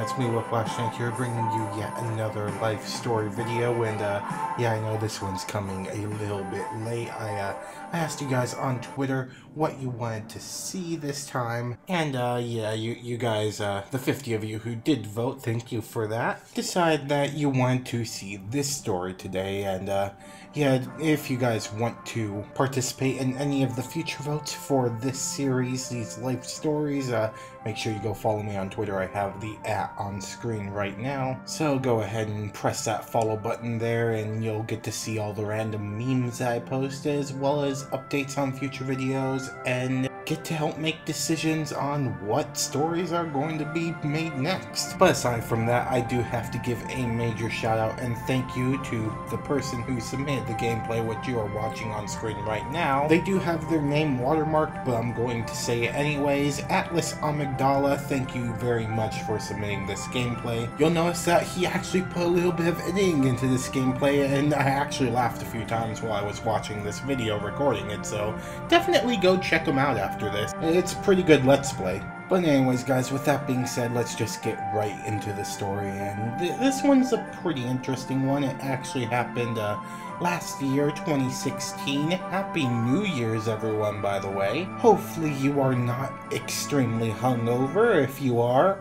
it's me, Whiplash Snake here, bringing you yet another life story video, and, uh, yeah, I know this one's coming a little bit late. I, uh, I asked you guys on Twitter what you wanted to see this time, and, uh, yeah, you, you guys, uh, the 50 of you who did vote, thank you for that, decided that you wanted to see this story today, and, uh, yeah, if you guys want to participate in any of the future votes for this series, these life stories, uh, make sure you go follow me on Twitter. I have the at on screen right now. So go ahead and press that follow button there and you'll get to see all the random memes I post as well as updates on future videos and get to help make decisions on what stories are going to be made next. But aside from that, I do have to give a major shout out and thank you to the person who submitted the gameplay, what you are watching on screen right now. They do have their name watermarked, but I'm going to say it anyways. Atlas Amygdala, thank you very much for submitting this gameplay. You'll notice that he actually put a little bit of editing into this gameplay, and I actually laughed a few times while I was watching this video recording it, so definitely go check him out after this. It's a pretty good Let's Play. But anyways, guys, with that being said, let's just get right into the story. And th this one's a pretty interesting one. It actually happened uh, last year, 2016. Happy New Year's, everyone, by the way. Hopefully you are not extremely hungover. If you are,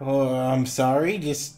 oh, I'm sorry, just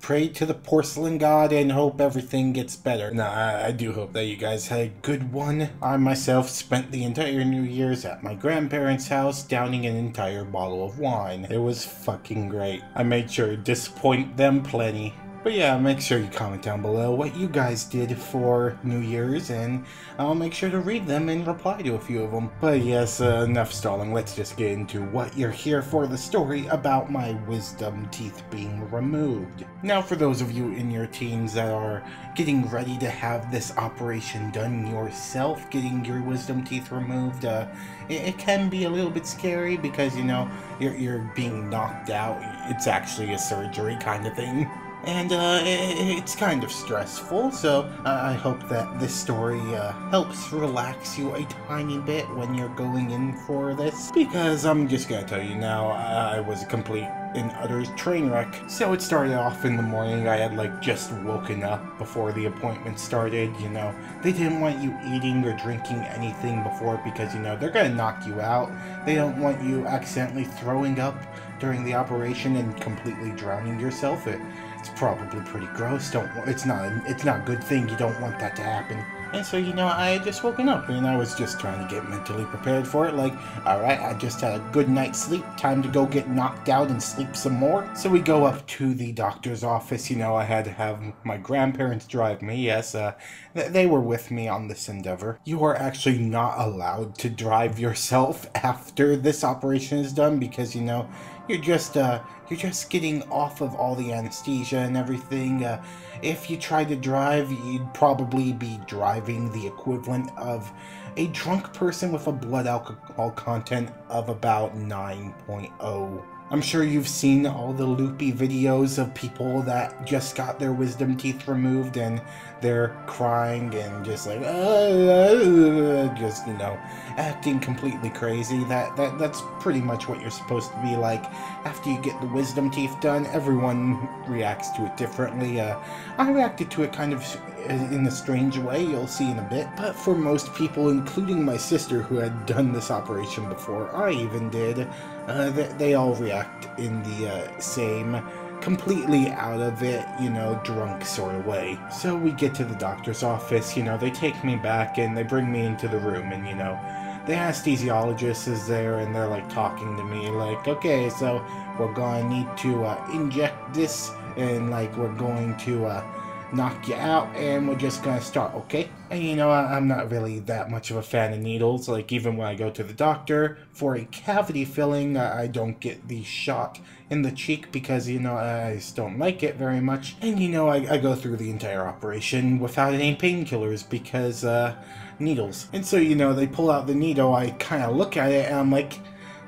pray to the porcelain god and hope everything gets better. Nah, I, I, do hope that you guys had a good one. I myself spent the entire New Year's at my grandparents' house downing an entire bottle of wine. It was fucking great. I made sure to disappoint them plenty. But yeah, make sure you comment down below what you guys did for New Year's, and I'll make sure to read them and reply to a few of them. But yes, uh, enough stalling, let's just get into what you're here for, the story about my wisdom teeth being removed. Now for those of you in your teens that are getting ready to have this operation done yourself, getting your wisdom teeth removed, uh, it, it can be a little bit scary because, you know, you're, you're being knocked out. It's actually a surgery kind of thing and uh, it's kind of stressful, so I hope that this story uh, helps relax you a tiny bit when you're going in for this, because I'm just gonna tell you now, I was a complete and utter train wreck. So it started off in the morning, I had like just woken up before the appointment started, you know. They didn't want you eating or drinking anything before because, you know, they're gonna knock you out. They don't want you accidentally throwing up during the operation and completely drowning yourself. It, it's probably pretty gross. Don't. It's not. It's not a good thing. You don't want that to happen. And so, you know, I had just woken up and I was just trying to get mentally prepared for it. Like, alright, I just had a good night's sleep. Time to go get knocked out and sleep some more. So we go up to the doctor's office. You know, I had to have my grandparents drive me. Yes, uh, they were with me on this endeavor. You are actually not allowed to drive yourself after this operation is done because, you know, you're just uh, you're just getting off of all the anesthesia and everything. Uh, if you tried to drive, you'd probably be driving the equivalent of a drunk person with a blood alcohol content of about 9.0. I'm sure you've seen all the loopy videos of people that just got their wisdom teeth removed and they're crying and just like, uh, just, you know, acting completely crazy. That, that That's pretty much what you're supposed to be like. After you get the wisdom teeth done, everyone reacts to it differently. Uh, I reacted to it kind of in a strange way, you'll see in a bit. But for most people, including my sister who had done this operation before I even did, uh, they, they, all react in the uh, same completely out of it, you know, drunk sort of way. So we get to the doctor's office, you know, they take me back and they bring me into the room and, you know, the anesthesiologist is there and they're like talking to me like, okay, so we're gonna need to uh, inject this and like we're going to uh, knock you out and we're just gonna start, okay? And you know, I'm not really that much of a fan of needles. Like, even when I go to the doctor for a cavity filling, I don't get the shot in the cheek because, you know, I just don't like it very much. And, you know, I, I go through the entire operation without any painkillers because, uh, needles. And so, you know, they pull out the needle, I kind of look at it and I'm like,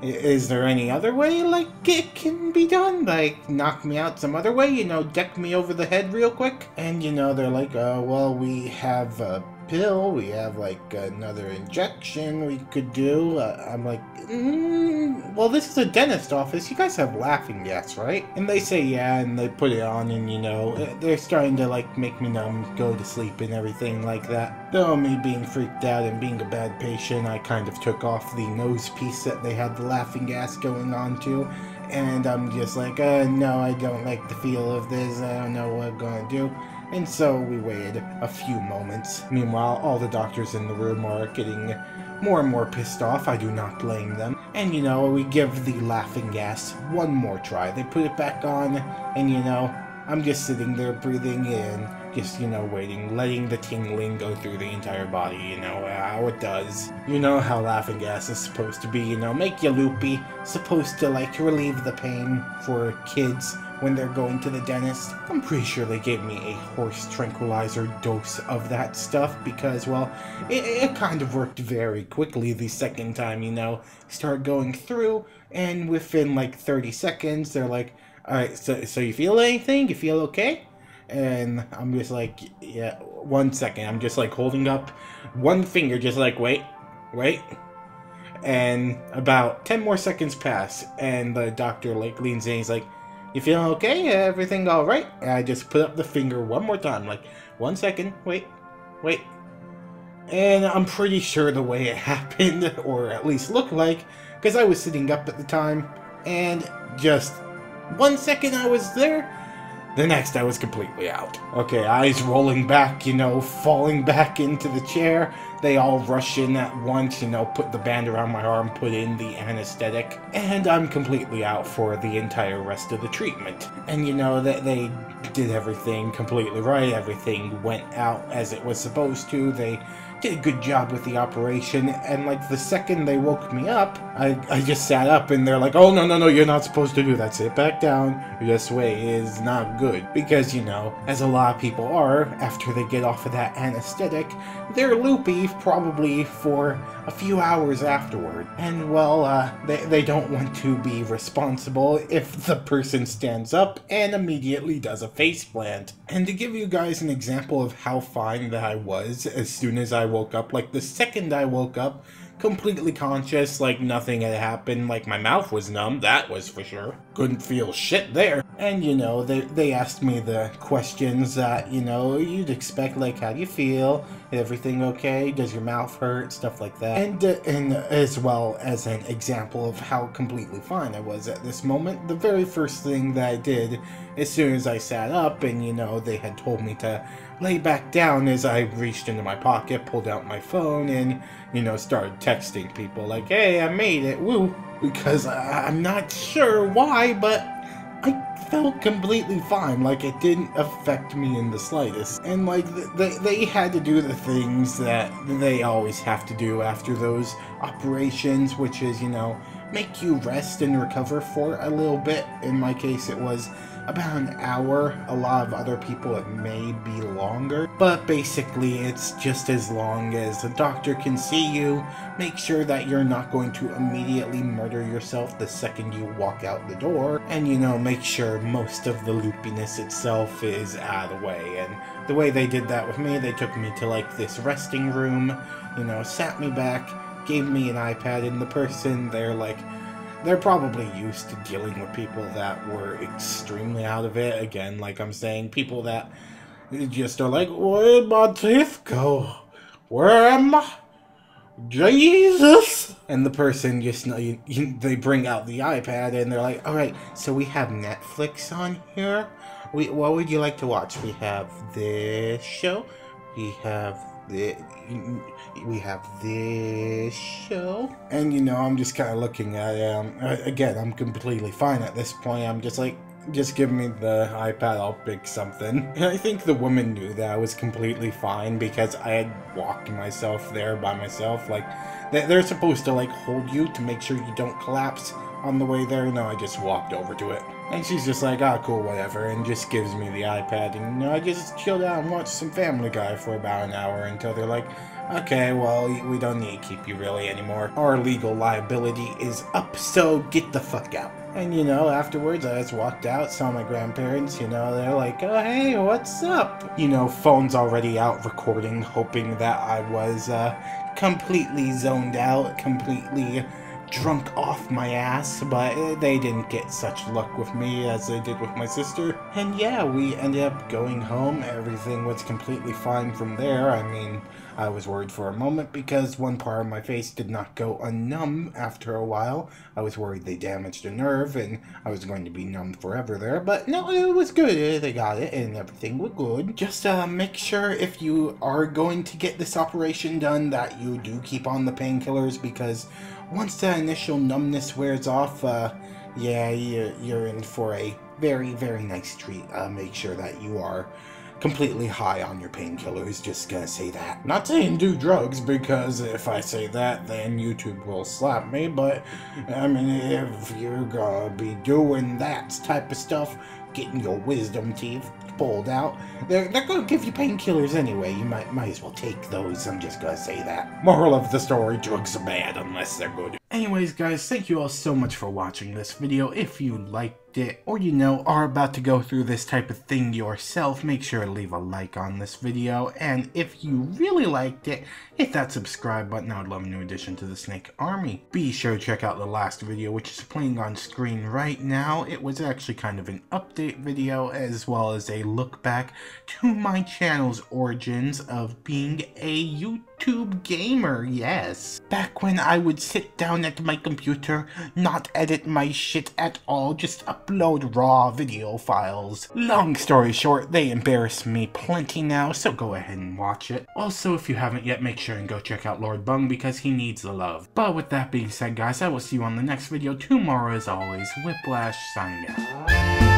is there any other way, like, it can be done? Like, knock me out some other way, you know, deck me over the head real quick? And, you know, they're like, uh, well, we have, uh, pill. We have like another injection we could do. Uh, I'm like, mm, well, this is a dentist office. You guys have laughing gas, right? And they say yeah, and they put it on, and you know, uh, they're starting to like make me numb, go to sleep, and everything like that. Though me being freaked out and being a bad patient, I kind of took off the nose piece that they had the laughing gas going on to and I'm just like, uh, no, I don't like the feel of this, I don't know what I'm gonna do. And so we waited a few moments. Meanwhile, all the doctors in the room are getting more and more pissed off. I do not blame them. And you know, we give the laughing gas one more try. They put it back on, and you know, I'm just sitting there breathing in, just, you know, waiting, letting the tingling go through the entire body, you know, how it does. You know how laughing gas is supposed to be, you know, make you loopy, supposed to, like, relieve the pain for kids when they're going to the dentist. I'm pretty sure they gave me a horse tranquilizer dose of that stuff because, well, it, it kind of worked very quickly the second time, you know, start going through, and within, like, 30 seconds, they're like, Alright, so, so you feel anything? You feel okay? And I'm just like, yeah, one second. I'm just like holding up one finger, just like, wait, wait. And about 10 more seconds pass, and the doctor like leans in, he's like, you feeling okay? Everything alright? And I just put up the finger one more time, like, one second, wait, wait. And I'm pretty sure the way it happened, or at least looked like, because I was sitting up at the time, and just one second I was there, the next I was completely out. Okay, eyes rolling back, you know, falling back into the chair. They all rush in at once, you know, put the band around my arm, put in the anesthetic, and I'm completely out for the entire rest of the treatment. And you know, that they did everything completely right, everything went out as it was supposed to. They did a good job with the operation, and like the second they woke me up, I, I just sat up and they're like, oh no, no, no, you're not supposed to do that. Sit back down. This way is not good. Because, you know, as a lot of people are, after they get off of that anesthetic, they're loopy probably for a few hours afterward. And well, uh, they, they don't want to be responsible if the person stands up and immediately does a faceplant. And to give you guys an example of how fine that I was as soon as I woke up. Like, the second I woke up, completely conscious, like nothing had happened, like my mouth was numb, that was for sure. Couldn't feel shit there. And, you know, they, they asked me the questions that, you know, you'd expect, like, how do you feel? Everything okay? Does your mouth hurt? Stuff like that. And, uh, and as well as an example of how completely fine I was at this moment, the very first thing that I did as soon as I sat up and, you know, they had told me to lay back down as I reached into my pocket, pulled out my phone, and, you know, started texting people like, hey, I made it, woo. Because I'm not sure why, but I felt completely fine. Like, it didn't affect me in the slightest. And, like, they, they had to do the things that they always have to do after those operations, which is, you know, make you rest and recover for a little bit. In my case, it was about an hour. A lot of other people, it may be longer. But basically, it's just as long as the doctor can see you. Make sure that you're not going to immediately murder yourself the second you walk out the door. And, you know, make sure most of the loopiness itself is out of the way. And the way they did that with me, they took me to, like, this resting room, you know, sat me back, gave me an iPad, and the person, they're like, they're probably used to dealing with people that were extremely out of it. Again, like I'm saying, people that just are like, where'd my teeth go? Where am I? Jesus! And the person just, you, you, they bring out the iPad and they're like, alright, so we have Netflix on here. We, what would you like to watch? We have this show. We have the, we have this show. And you know, I'm just kind of looking at um again, I'm completely fine at this point. I'm just like just give me the iPad, I'll pick something. And I think the woman knew that I was completely fine because I had walked myself there by myself. Like, they're supposed to, like, hold you to make sure you don't collapse on the way there, no, I just walked over to it. And she's just like, ah, oh, cool, whatever, and just gives me the iPad, and you know, I just chill out and watch some Family Guy for about an hour until they're like, okay, well, we don't need to keep you really anymore. Our legal liability is up, so get the fuck out. And you know, afterwards, I just walked out, saw my grandparents, you know, they're like, oh, hey, what's up? You know, phone's already out recording, hoping that I was uh, completely zoned out, completely drunk off my ass, but they didn't get such luck with me as they did with my sister. And yeah, we ended up going home. Everything was completely fine from there. I mean, I was worried for a moment because one part of my face did not go unnumb after a while. I was worried they damaged a nerve and I was going to be numb forever there, but no, it was good. They got it and everything was good. Just uh, make sure if you are going to get this operation done that you do keep on the painkillers because once that initial numbness wears off, uh, yeah, you're, you're in for a very, very nice treat. Uh, make sure that you are completely high on your painkillers, just gonna say that. Not saying do drugs, because if I say that, then YouTube will slap me, but, I mean, if you're gonna be doing that type of stuff, getting your wisdom teeth pulled out, they're, they're gonna give you painkillers anyway. You might, might as well take those, I'm just gonna say that. Moral of the story, drugs are bad unless they're good. Anyways, guys, thank you all so much for watching this video. If you liked it, or you know, are about to go through this type of thing yourself, make sure to leave a like on this video, and if you really liked it, hit that subscribe button, I would love a new addition to the Snake Army. Be sure to check out the last video, which is playing on screen right now. It was actually kind of an update video, as well as a look back to my channel's origins of being a YouTube gamer, yes. Back when I would sit down at my computer, not edit my shit at all, just up upload raw video files. Long story short, they embarrass me plenty now, so go ahead and watch it. Also, if you haven't yet, make sure and go check out Lord Bung because he needs the love. But with that being said, guys, I will see you on the next video tomorrow as always. Whiplash signing out.